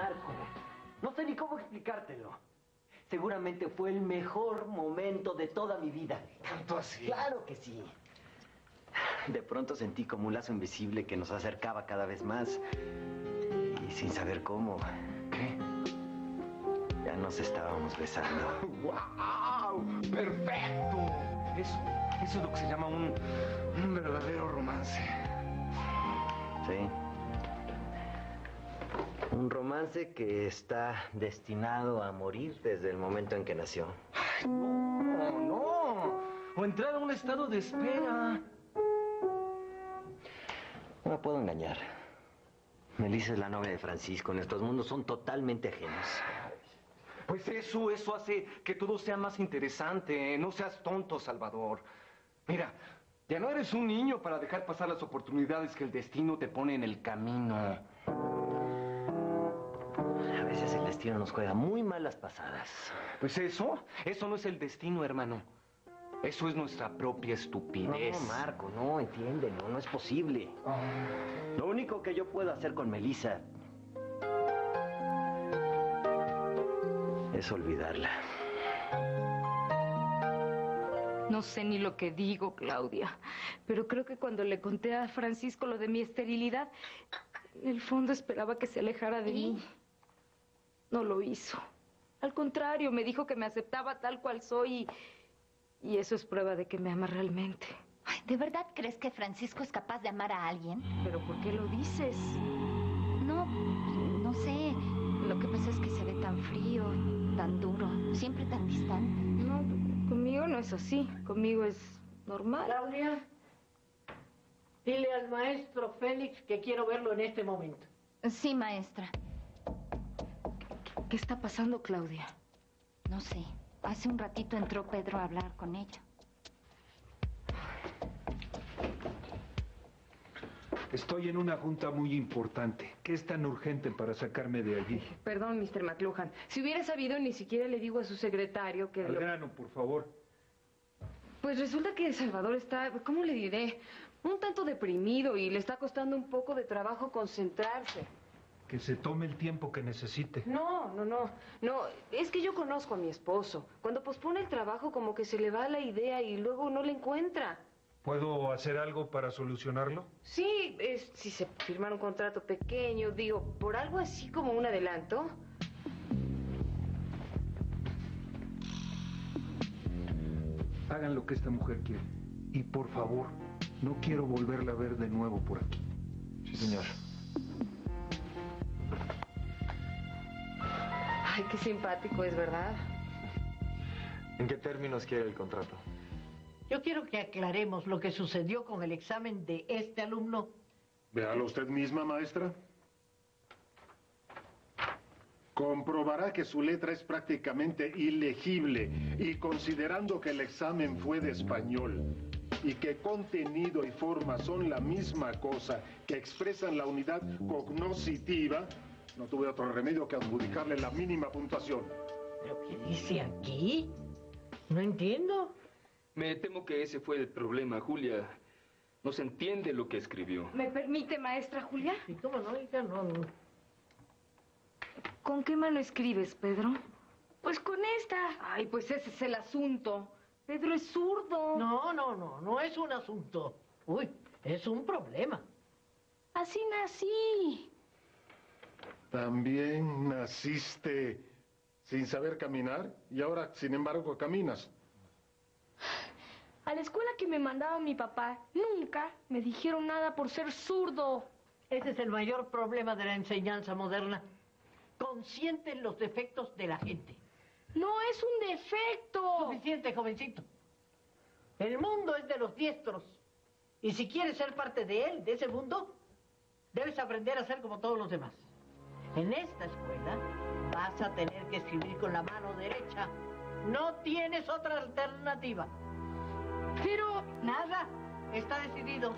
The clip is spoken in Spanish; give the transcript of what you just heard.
Marco. No sé ni cómo explicártelo. Seguramente fue el mejor momento de toda mi vida. ¿Tanto así? Claro que sí. De pronto sentí como un lazo invisible que nos acercaba cada vez más. Y sin saber cómo, ¿Qué? ya nos estábamos besando. ¡Wow! ¡Perfecto! Eso, eso es lo que se llama un, un verdadero romance. Sí. Un romance que está destinado a morir desde el momento en que nació. No, no. O entrar a un estado de espera. No me puedo engañar. Melissa es la novia de Francisco. Nuestros mundos son totalmente ajenos. Pues eso, eso hace que todo sea más interesante. No seas tonto, Salvador. Mira, ya no eres un niño para dejar pasar las oportunidades que el destino te pone en el camino. A veces el destino nos juega muy malas pasadas. Pues eso, eso no es el destino, hermano. Eso es nuestra propia estupidez. No, Marco, no, entiéndelo, no es posible. Lo único que yo puedo hacer con Melissa es olvidarla. No sé ni lo que digo, Claudia, pero creo que cuando le conté a Francisco lo de mi esterilidad, en el fondo esperaba que se alejara de mí. No lo hizo. Al contrario, me dijo que me aceptaba tal cual soy y, y eso es prueba de que me ama realmente. Ay, ¿De verdad crees que Francisco es capaz de amar a alguien? ¿Pero por qué lo dices? No, no sé. Lo que pasa es que se ve tan frío, tan duro, siempre tan distante. No, conmigo no es así. Conmigo es normal. Claudia, dile al maestro Félix que quiero verlo en este momento. Sí, maestra. ¿Qué está pasando, Claudia? No sé. Hace un ratito entró Pedro a hablar con ella. Estoy en una junta muy importante. ¿Qué es tan urgente para sacarme de allí? Perdón, Mr. McLuhan. Si hubiera sabido, ni siquiera le digo a su secretario que... Al lo- grano, por favor. Pues resulta que Salvador está, ¿cómo le diré? Un tanto deprimido y le está costando un poco de trabajo concentrarse. Que se tome el tiempo que necesite. No, no, no, no, es que yo conozco a mi esposo. Cuando pospone el trabajo como que se le va la idea y luego no le encuentra. ¿Puedo hacer algo para solucionarlo? Sí, es, si se firmara un contrato pequeño, digo, por algo así como un adelanto. Hagan lo que esta mujer quiere. Y por favor, no quiero volverla a ver de nuevo por aquí. Sí, señor. Ay, qué simpático es, ¿verdad? ¿En qué términos quiere el contrato? Yo quiero que aclaremos lo que sucedió con el examen de este alumno. Véalo usted misma, maestra. Comprobará que su letra es prácticamente ilegible y considerando que el examen fue de español y que contenido y forma son la misma cosa que expresan la unidad cognoscitiva, no tuve otro remedio que adjudicarle la mínima puntuación. ¿Pero qué dice aquí? No entiendo. Me temo que ese fue el problema, Julia. No se entiende lo que escribió. ¿Me permite, maestra Julia? ¿Y cómo no, hija? No, no. ¿Con qué mano escribes, Pedro? Pues con esta. Ay, pues ese es el asunto. Pedro es zurdo. No, no, no, no es un asunto. Uy, es un problema. Así nací. También naciste sin saber caminar y ahora, sin embargo, caminas. A la escuela que me mandaba mi papá, nunca me dijeron nada por ser zurdo. Ese es el mayor problema de la enseñanza moderna. Consienten los defectos de la gente. No es un defecto. Suficiente, jovencito. El mundo es de los diestros. Y si quieres ser parte de él, de ese mundo, debes aprender a ser como todos los demás. En esta escuela vas a tener que escribir con la mano derecha. No tienes otra alternativa. Pero Nada. Está decidido.